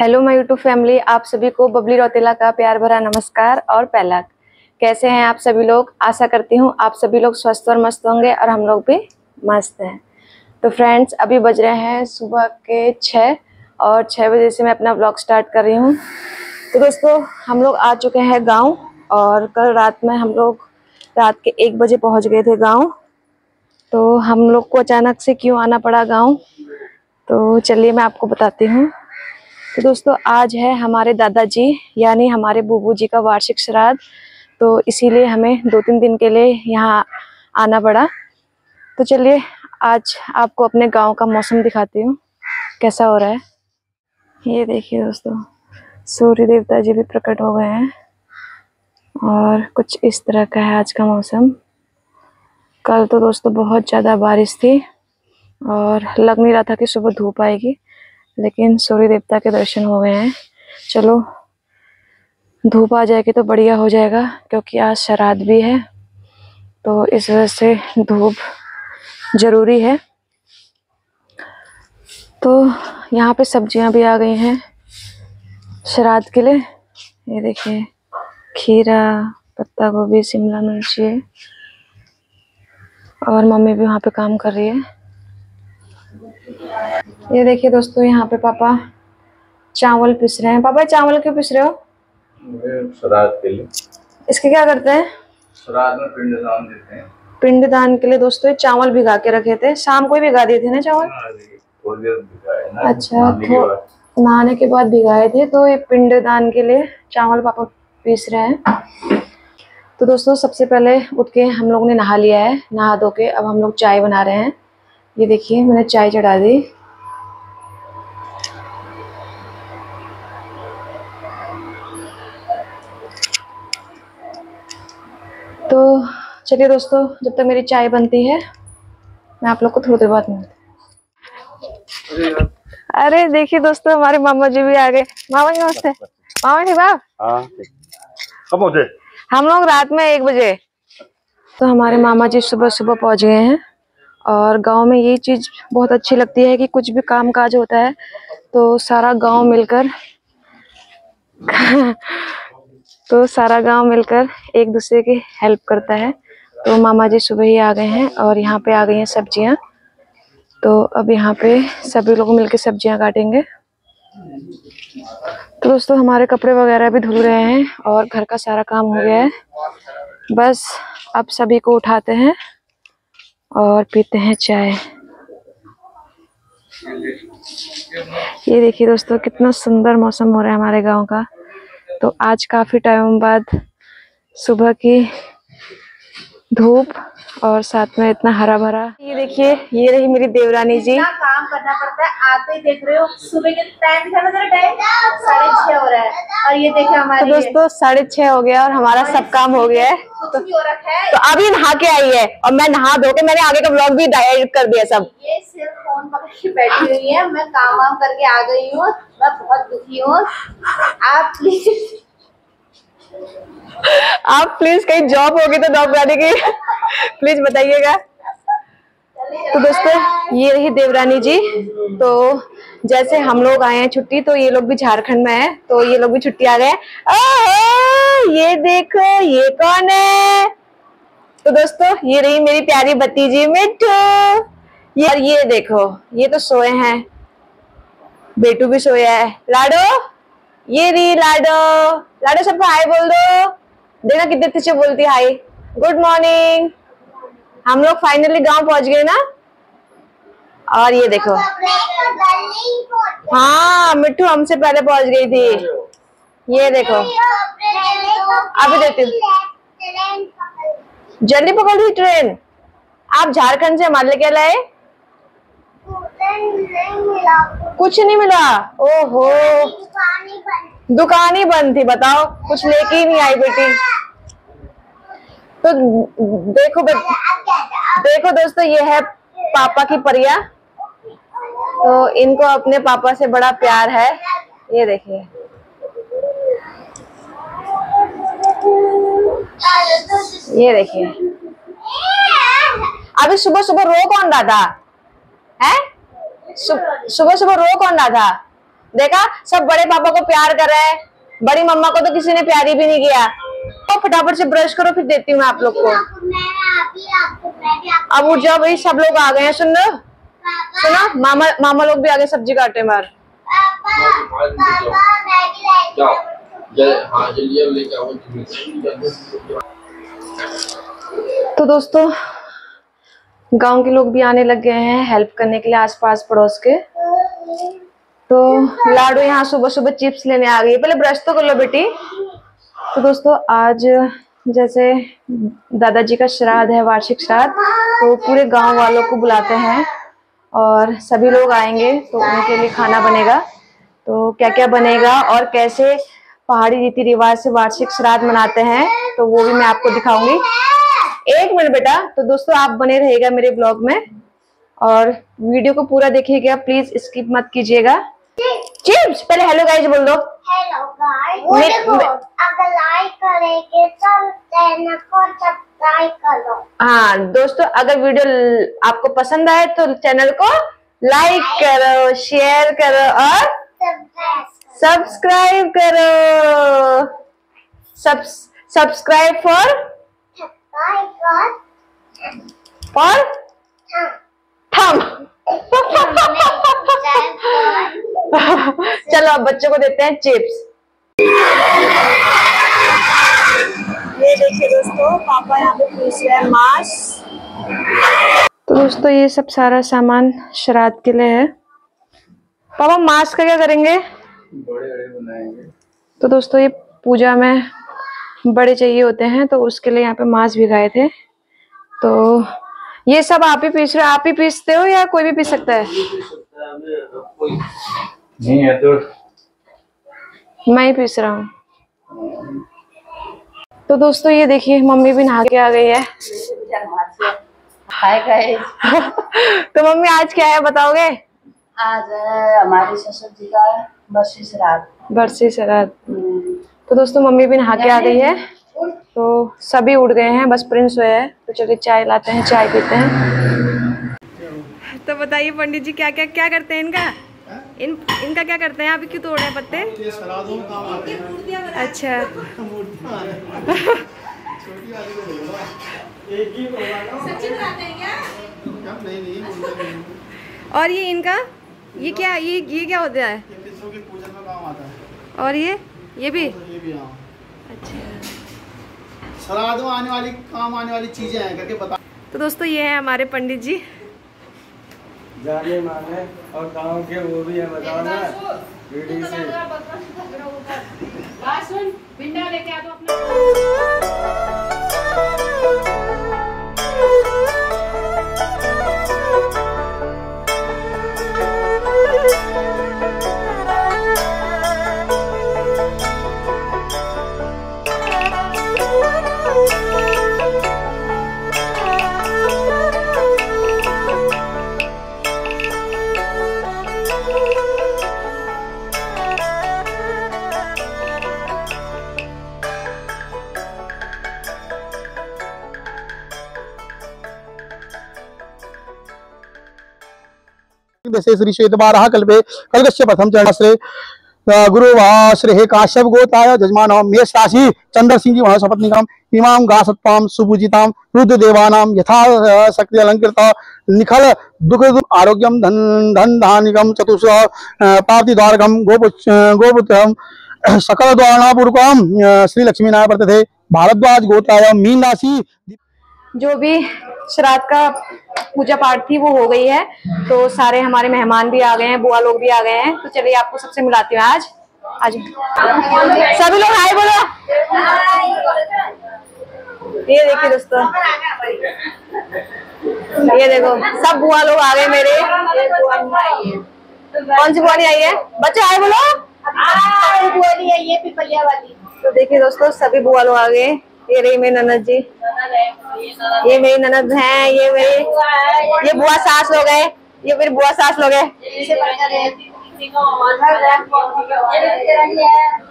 Hello my YouTube family आप सभी को बबली रौतेला का प्यार भरा नमस्कार और पहला कैसे हैं आप सभी लोग? आशा करती हूँ आप सभी लोग स्वस्थ और मस्त होंगे और हम लोग भी मस्त हैं। तो फ्रेंड्स अभी बज रहे हैं सुबह के छः और छः बजे से मैं अपना ब्लॉग स्टार्ट कर रही हूँ। तो दोस्तों, हम लोग आ चुके हैं गाँव और कल रात में हम लोग रात के एक बजे पहुँच गए थे गाँव। तो हम लोग को अचानक से क्यों आना पड़ा गाँव? तो चलिए मैं आपको बताती हूँ। तो दोस्तों, आज है हमारे दादाजी, यानी हमारे बूबू जी का वार्षिक श्राद्ध। तो इसीलिए हमें दो तीन दिन के लिए यहाँ आना पड़ा। तो चलिए, आज आपको अपने गाँव का मौसम दिखाती हूँ। कैसा हो रहा है? ये देखिए दोस्तों, सूर्य देवता जी भी प्रकट हो गए हैं। और कुछ इस तरह का है आज का मौसम। कल तो दोस्तों बहुत ज़्यादा बारिश थी और लग नहीं रहा था कि सुबह धूप आएगी। लेकिन सूर्य देवता के दर्शन हो गए हैं। चलो, धूप आ जाएगी तो बढ़िया हो जाएगा, क्योंकि आज श्राद्ध भी है। तो इस वजह से धूप ज़रूरी है। तो यहाँ पे सब्ज़ियाँ भी आ गई हैं श्राद्ध के लिए। ये देखिए, खीरा, पत्ता गोभी, शिमला मिर्ची और मम्मी भी वहाँ पे काम कर रही है। ये देखिए दोस्तों यहाँ पे पापा चावल पिस रहे हैं। पापा चावल क्यों पिस रहे हो? श्राद्ध के लिए। इसके क्या करते हैं? श्राद्ध में पिंड दान देते हैं। पिंडदान के लिए दोस्तों ये चावल भिगा के रखे थे। शाम को ही भिगा दिए थे ना चावल? हाँ, अच्छा नहाने के तो बाद। नहाने के बाद भिगाए थे तो ये पिंडदान के लिए चावल पापा पीस रहे हैं। तो दोस्तों सबसे पहले उठ के हम लोग ने नहा लिया है नहा धो के अब हम लोग चाय बना रहे हैं। ये देखिए मैंने चाय चढ़ा दी। तो चलिए दोस्तों जब तक मेरी चाय बनती है मैं आप लोग को थोड़ी देर बाद मिलती हूँ। अरे देखिए दोस्तों हमारे मामा जी भी आ गए। मामा जी नमस्ते। मामा जी वाह हाँ हम लोग रात में एक बजे। तो हमारे मामा जी सुबह सुबह पहुँच गए हैं और गाँव में ये चीज़ बहुत अच्छी लगती है कि कुछ भी काम काज होता है तो सारा गाँव मिलकर तो सारा गाँव मिलकर एक दूसरे की हेल्प करता है। तो मामा जी सुबह ही आ गए हैं और यहाँ पे आ गई हैं सब्ज़ियाँ। तो अब यहाँ पे सभी लोग मिलकर सब्ज़ियाँ काटेंगे। तो दोस्तों, हमारे कपड़े वगैरह भी धुल रहे हैं और घर का सारा काम हो गया है। बस अब सभी को उठाते हैं और पीते हैं चाय। ये देखिए दोस्तों, कितना सुंदर मौसम हो रहा है हमारे गाँव का। तो आज काफ़ी टाइम बाद सुबह की धूप और साथ में इतना हरा भरा ये देखिए ये रही मेरी देवरानी जी। काम करना पड़ता है आते ही देख रहे हो सुबह के टाइम दिखा ना जरा टाइम साढ़े छह हो रहा है। और ये देखे तो दोस्तों साढ़े छह हो गया और हमारा सब काम हो गया है है। तो अभी नहा के आई है और मैं नहा धो के मैंने आगे का ब्लॉग भी एडिट कर दिया सब। ये सिर्फ़ फ़ोन पकड़ के बैठी हुई है मैं काम वाम करके आ गई हूँ मैं बहुत दुखी हूँ। आप प्लीज़ आप प्लीज़ कहीं जॉब होगी तो जॉब की प्लीज़ बताइएगा। तो दोस्तों, ये रही देवरानी जी। तो जैसे हम लोग आए हैं छुट्टी तो ये लोग भी झारखंड में है। तो ये लोग भी छुट्टी आ गए। ये देखो, ये कौन है? तो दोस्तों, ये रही मेरी प्यारी भतीजी मिट्टू ये और ये देखो, ये तो सोए हैं। बेटू भी सोया है। लाडो? ये रही लाडो। लाडो सबको हाय बोल दो। देखना कितने अच्छे से बोलती हाय। गुड मॉर्निंग हम लोग फाइनली गाँव पहुँच गए ना? और ये देखो। हाँ मिट्टू हमसे पहले पहुँच गई थी। ये देखो। अभी देती हूँ। जल्दी पकड़ ली ट्रेन आप झारखंड से हमारे लिए क्या लाए? कुछ नहीं मिला। ओहो। दुकान ही बंद थी, बताओ। कुछ लेके ही नहीं आई बेटी। तो देखो बे- देखो दोस्तों, ये है पापा की परिया। तो इनको अपने पापा से बड़ा प्यार है। ये देखिए। ये देखिए। अभी सुबह सुबह रो कौन रहा था? है? सुबह सुबह रो कौन रहा था? देखा, सब बड़े पापा को प्यार कर रहे हैं। बड़ी मम्मा को तो किसी ने प्यार ही भी नहीं किया। तो फटाफट से ब्रश करो, फिर देती हूँ आप लोग को। अब उठ जाओ भाई, सब लोग आ गए हैं, सुन लो। सुनो, मामा मामा लोग भी आ गए सब्ज़ी काटे जल्दी तो दोस्तों, गाँव के लोग भी आने लग गए हैं हेल्प करने के लिए आसपास पड़ोस के। तो लाडू यहाँ सुबह सुबह चिप्स लेने आ गई है। पहले ब्रश तो कर लो बेटी। तो दोस्तों, आज जैसे दादाजी का श्राद्ध है, वार्षिक श्राद्ध तो पूरे गाँव वालों को बुलाते हैं और सभी लोग आएँगे तो उनके लिए खाना बनेगा। तो क्या क्या बनेगा और कैसे पहाड़ी रीति रिवाज से वार्षिक श्राद्ध मनाते हैं तो वो भी मैं आपको दिखाऊँगी। एक मिनट बेटा तो दोस्तों, आप बने रहिएगा मेरे ब्लॉग में। और वीडियो को पूरा देखिएगा, प्लीज़ स्किप मत कीजिएगा। चिप्स पहले हेलो गाइस बोल दो। हेलो गाइस देखो अगर लाइक करेंगे तो चैनल को सब्सक्राइब करो। हाँ दोस्तों अगर वीडियो आपको पसंद आए तो चैनल को लाइक करो शेयर करो और सब्सक्राइब सब्सक्राइब करो। सब सब्सक्राइब फॉर फॉर थम चलो अब बच्चों को देते हैं चिप्स। ये देखिए दोस्तों, पापा यहाँ पे पीस रहे हैं मांस। तो दोस्तों, ये सब सारा सामान श्राद्ध के लिए है। पापा, मांस का क्या करेंगे? बनाएँगे तो दोस्तों, ये पूजा में बड़े चाहिए होते हैं तो उसके लिए यहाँ पे मांस भिगाए थे। तो ये सब आप ही पीस रहे आप ही पीसते हो या कोई भी पीस सकता है? नहीं है तो मैं ही पीस रहा हूँ। तो दोस्तों ये देखिए मम्मी भी नहा के आ गई है। हाय गाइस तो मम्मी आज क्या है बताओगे? आज हमारे ससुर जी का बरसी श्राद्ध। बरसी श्राद्ध। तो दोस्तों मम्मी भी नहा के आ गई है। तो सभी उठ गए हैं बस प्रिंस हुए है। तो चलिए चाय लाते हैं चाय पीते हैं। तो बताइए पंडित जी क्या क्या क्या करते हैं इनका? इन इनका क्या करते हैं? आप क्यों तोड़ रहे हैं पत्ते? अच्छा। और ये इनका? ये क्या ये ये क्या होता है? और ये? ये भी? श्राद्ध में आने वाली काम आने वाली चीज़ें हैं करके बता। तो दोस्तों ये है हमारे पंडित जी। जाने माने और गाँव के वो भी है बताओ ना वीडियो से। दशे श्री श्वेतवारः कल्पे कल्कस्य प्रथम चरणाश्रे गुरुवाश्रे काश्यप गोताय जजमान मेष राशि चंद्र सिंह जी महासपत्निकाम इमाम गासत्वाम सुपूजिताम रुद्र देवानाम यथा शक्ति अलंकृत निखल दुख आरोग्यम धन धन धानिकम चतुष पापति द्वारकम गोपुच गोपुत्रम सकल द्वारणापूर्वकम श्री लक्ष्मी नारायण वर्तते भारद्वाज गोताय मीन राशि जो भी श्राद्ध का पूजा पाठ थी वो हो गई है। तो सारे हमारे मेहमान भी आ गए हैं बुआ लोग भी आ गए हैं। तो चलिए आपको सबसे मिलाती हूँ आज। आज सभी लोग हाय बोलो। ये देखिए दोस्तों। ये देखो सब बुआ लोग आ गए मेरे। कौन सी बुआ नहीं आई है? बच्चे हाय बोलो। बोली है पिपलिया वाली। तो देखिए दोस्तों सभी बुआ लोग आ गए। ये रही मेरी ननद जी। ये मेरी ननद है, ये मेरी ये बुआ सास लोग हैं ये मेरी बुआ सास लोग हैं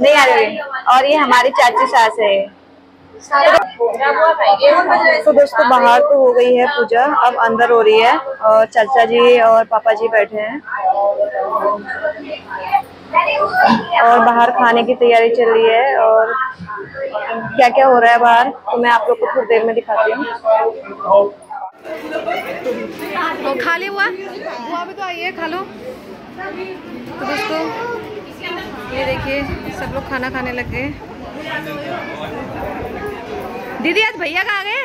नहीं आ रही और ये हमारी चाची सास है। तो दोस्तों, बाहर तो हो गई है पूजा। अब अंदर हो रही है। और चाचा जी और पापा जी बैठे हैं। और बाहर खाने की तैयारी चल रही है और क्या क्या हो रहा है बाहर तो मैं आप लोग को थोड़ी देर में दिखाती हूँ। तो खा लिया हुआ? हुआ भी तो आइए खा लो। तो दोस्तों ये देखिए सब लोग खाना खाने लग गए। दीदी आज भैया कहाँ गए?